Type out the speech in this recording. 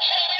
Hey!